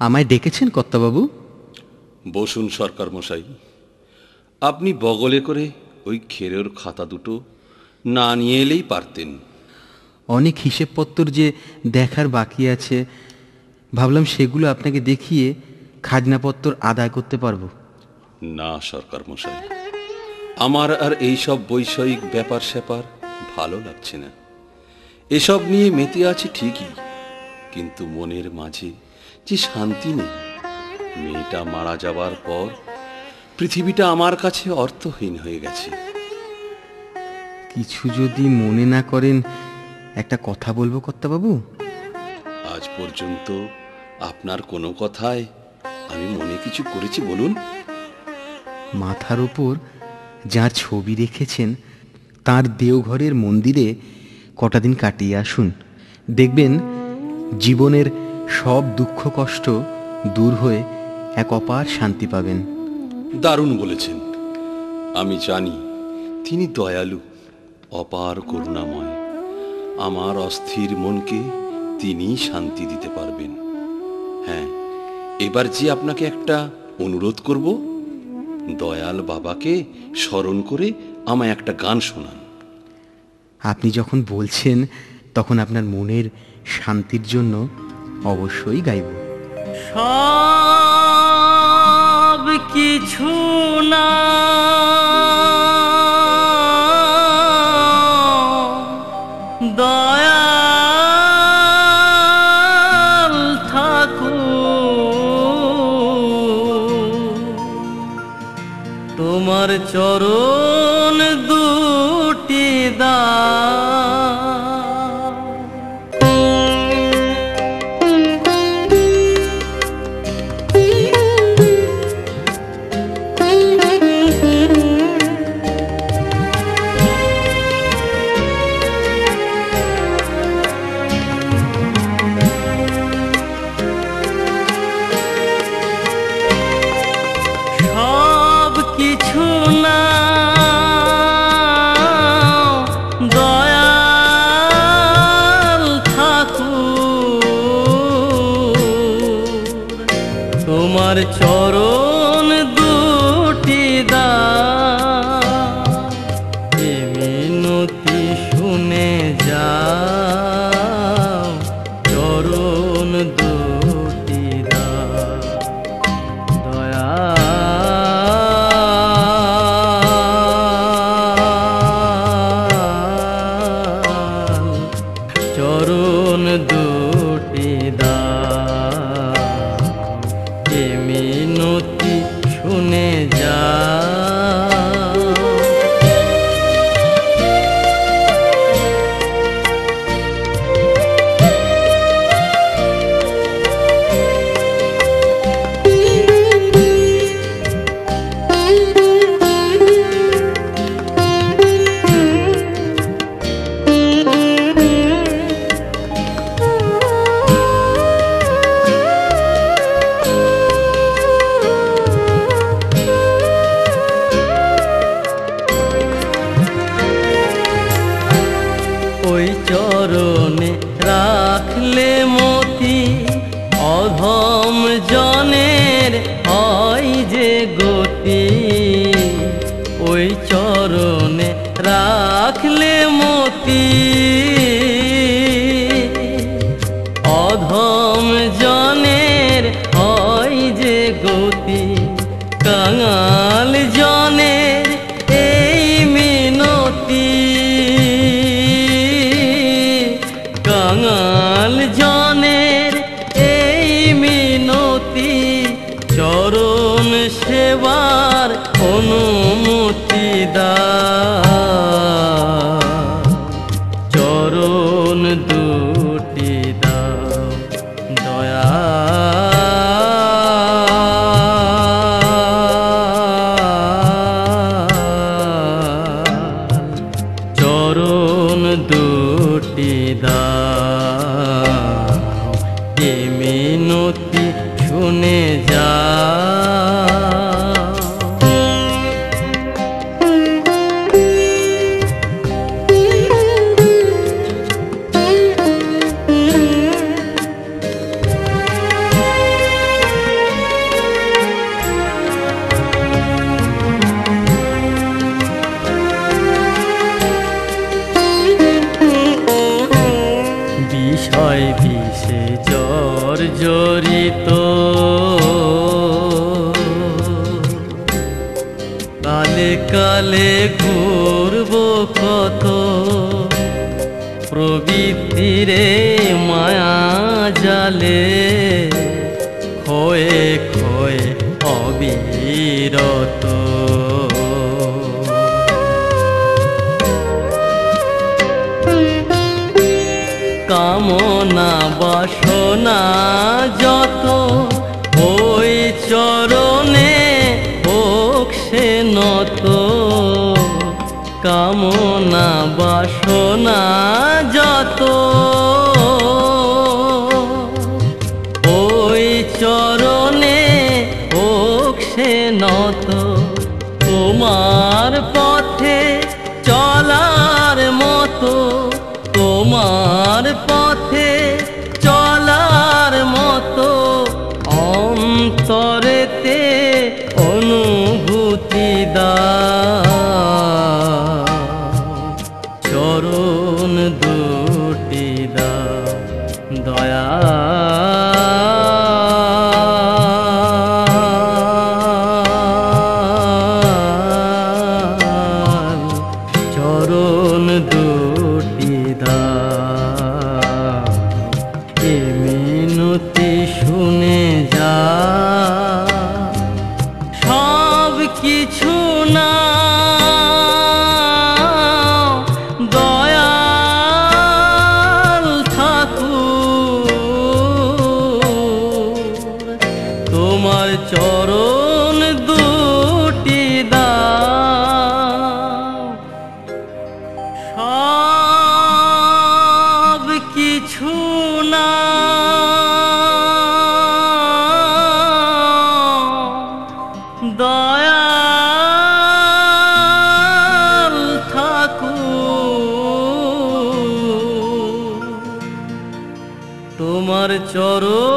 আমায় ডেকেছেন কর্তাবাবু? বসুন সরকার মশাই আপনি বগলে করে ওই খেরের খাতা দুটো না নিয়ে এলেই পারতেন। অনেক হিসেবপত্র যে দেখার বাকি আছে ভাবলাম সেগুলো আপনাকে দেখিয়ে খাজনাপত্র আদায় করতে পারব। না সরকার মশাই আমার আর এই সব বৈষয়িক ব্যাপার স্যাপার ভালো লাগছে না। এসব নিয়ে মেতে আছি ঠিকই। কিন্তু মনের মাঝে যে শান্তি নেই মেয়েটা মারা যাবার পর পৃথিবীটা আমার কাছে অর্থহীন হয়ে গেছে। কিছু যদি মনে না করেন একটা কথা বলব কর্তাবাবু? আজ পর্যন্ত আপনার কোনো কথায় আমি মনে কিছু করেছি বলুন। মাথার ওপর যার ছবি রেখেছেন তার দেওঘরের মন্দিরে কটা দিন কাটিয়ে আসুন। দেখবেন জীবনের সব দুঃখ কষ্ট দূর হয়ে এক অপার শান্তি পাবেন। দারুণ বলেছেন। আমি জানি তিনি দয়ালু অপার করুণাময়। আমার অস্থির মনকে তিনি শান্তি দিতে পারবেন। হ্যাঁ এবার যে আপনাকে একটা অনুরোধ করব দয়াল বাবাকে স্মরণ করে আমায় একটা গান শোনান। আপনি যখন বলছেন তখন আপনার মনের শান্তির জন্য অবশ্যই গাইব। সব কিছু না। দয়াল ঠাকুর তোমার চরণ তোমার গতি ওই চরণে রাখলে মতি। অধম জনের হয় যে গতি, কাঙাল জনের এই মিনতি। কাঙাল জনের এই মিনতি, চরণ অনুমতি চরণ দুটি দাও দয়া। চরণ দুটি দাও এ মিনতি শুনে যা জড়িত। কালে কালে ঘুরব কত প্রবৃত্তিরে মায়া জালে। ক্ষয়ে ক্ষয়ে অবিরত। বাসনা যত ওই চরণে হোক সে নত। কামনা বাসনা যত। দয়া চরণ দুটি দা এ মিনতি সব কিছু না। দয়াল ঠাকুর তোমার চরণ